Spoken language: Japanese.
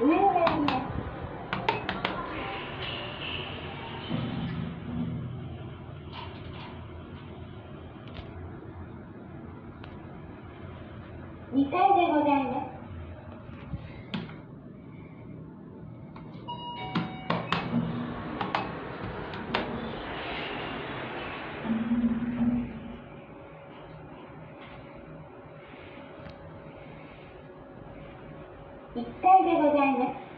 2回でございます。うん1階でございます。